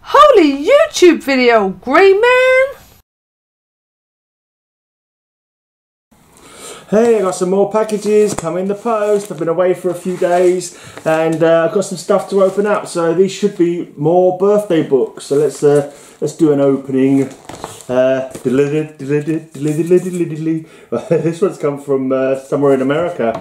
Holy YouTube video, Grey Man! Hey, I got some more packages coming in the post. I've been away for a few days and uh, I've got some stuff to open up. So these should be more birthday books. So let's uh, let's do an opening. Uh, this one's come from uh, somewhere in America.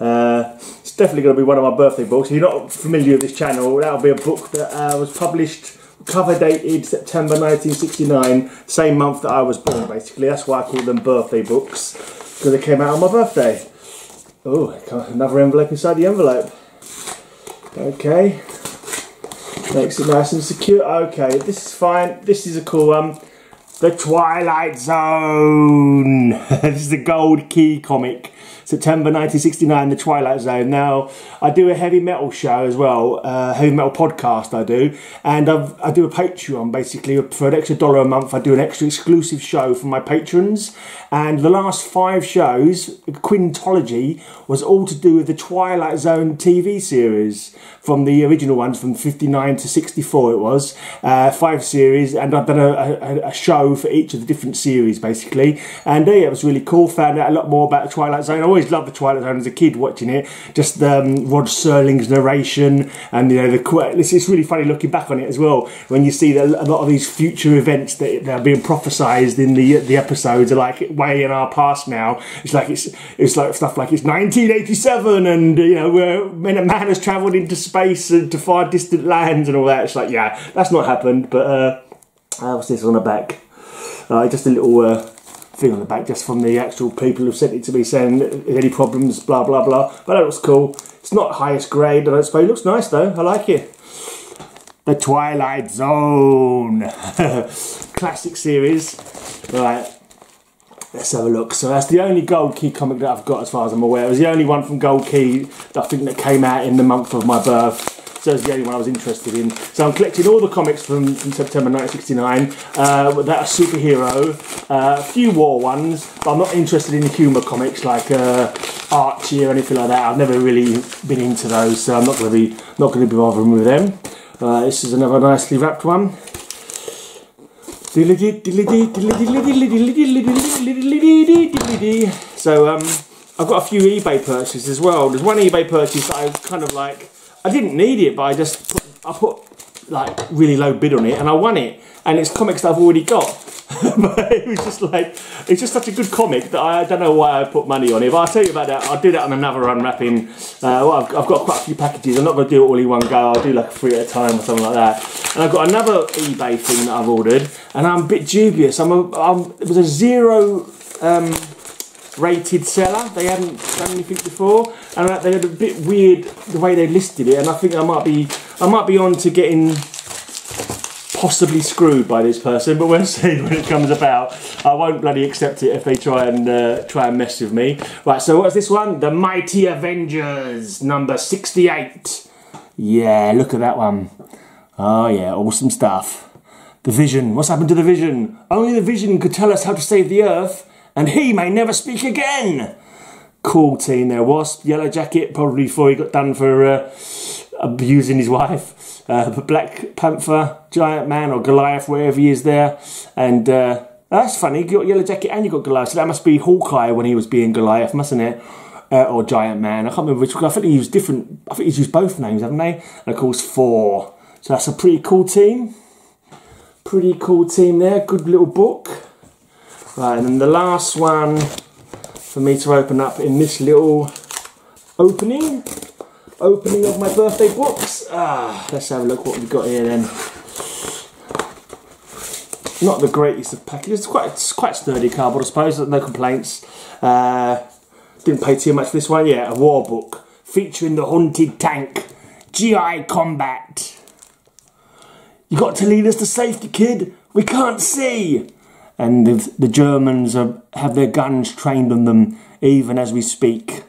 Uh, it's definitely going to be one of my birthday books. If you're not familiar with this channel, that'll be a book that uh, was published cover dated September 1969, same month that I was born basically. That's why I call them birthday books because it came out on my birthday. Oh, another envelope inside the envelope. Okay. Makes it nice and secure. Okay, this is fine. This is a cool one. The Twilight Zone. this is the Gold Key comic. September 1969, The Twilight Zone. Now, I do a heavy metal show as well, uh, heavy metal podcast I do, and I've, I do a Patreon basically for an extra dollar a month. I do an extra exclusive show for my patrons, and the last five shows, Quintology, was all to do with the Twilight Zone TV series from the original ones from 59 to 64 it was, uh, five series, and I've done a, a, a, show for each of the different series basically, and uh, yeah, it was really cool, found out a lot more about the Twilight Zone. I always loved the Twilight Zone as a kid watching it. Just um, Rod Serling's narration, and you know the it's, it's really funny looking back on it as well when you see that a lot of these future events that, that are being prophesized in the the episodes are like way in our past now. It's like it's it's like stuff like it's 1987, and you know where when a man has travelled into space and to far distant lands and all that. It's like yeah, that's not happened, but. Uh, what's this on the back? Uh, just a little uh, thing on the back just from the actual people who sent it to me saying any problems, blah blah blah. But that looks cool. It's not highest grade, I don't suppose. It looks nice though. I like it. The Twilight Zone, classic series. Right, let's have a look. So that's the only Gold Key comic that I've got, as far as I'm aware. It was the only one from Gold Key that I think that came out in the month of my birth so it's the only one I was interested in. So I'm collecting all the comics from, from September 1969 uh, that are superhero, uh, a few war ones, but I'm not interested in the humour comics like uh, Archie or anything like that. I've never really been into those, so I'm not going to be not going to be bothering with them. Uh, this is another nicely wrapped one. So um, I've got a few eBay purchases as well. There's one eBay purchase that I kind of like I didn't need it, but I just put, I put like really low bid on it, and I won it. And it's comics that I've already got. but it was just like it's just such a good comic that I don't know why I put money on it. But I'll tell you about that. I'll do that on another unwrapping. Uh, well, I've, I've, got quite a few packages. I'm not going to do it all in one go. I'll do like three at a time or something like that. And I've got another eBay thing that I've ordered, and I'm a bit dubious. I'm, a, I'm it was a zero. Um, rated seller. They hadn't done anything before, and they had a bit weird the way they listed it. And I think I might be I might be on to getting possibly screwed by this person, but we'll see when it comes about. I won't bloody accept it if they try and uh, try and mess with me. Right, so what's this one? The Mighty Avengers, number 68. Yeah, look at that one. Oh yeah, awesome stuff. The Vision. What's happened to the Vision? Only the Vision could tell us how to save the Earth and he may never speak again. Cool team there. Wasp, Yellow Jacket, probably before he got done for uh, abusing his wife. Uh, Black Panther, Giant Man, or Goliath, wherever he is there. And uh, that's funny, you got Yellow Jacket and you got Goliath. So that must be Hawkeye when he was being Goliath, mustn't it? Uh, or Giant Man. I can't remember which. I think he used different. I think he's used both names, haven't they? And of course, Thor. So that's a pretty cool team. Pretty cool team there. Good little book. Right, and then the last one for me to open up in this little opening, opening of my birthday books. Ah, let's have a look what we've got here then. Not the greatest of packages, it's quite, it's quite sturdy cardboard I suppose, no complaints. Uh, didn't pay too much for this one, yeah, a war book featuring the haunted tank, GI Combat. You got to lead us to safety, kid. We can't see and the, the Germans are, have their guns trained on them even as we speak.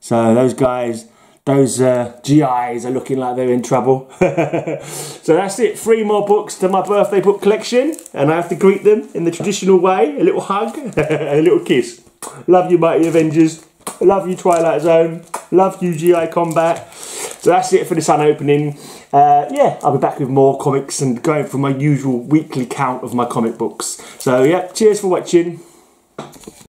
So those guys, those uh, GIs are looking like they're in trouble. so that's it. Three more books to my birthday book collection, and I have to greet them in the traditional way: a little hug, a little kiss. Love you, Mighty Avengers. Love you, Twilight Zone. Love you, GI Combat. So that's it for this unopening. Uh, yeah, I'll be back with more comics and going for my usual weekly count of my comic books. So yeah, cheers for watching.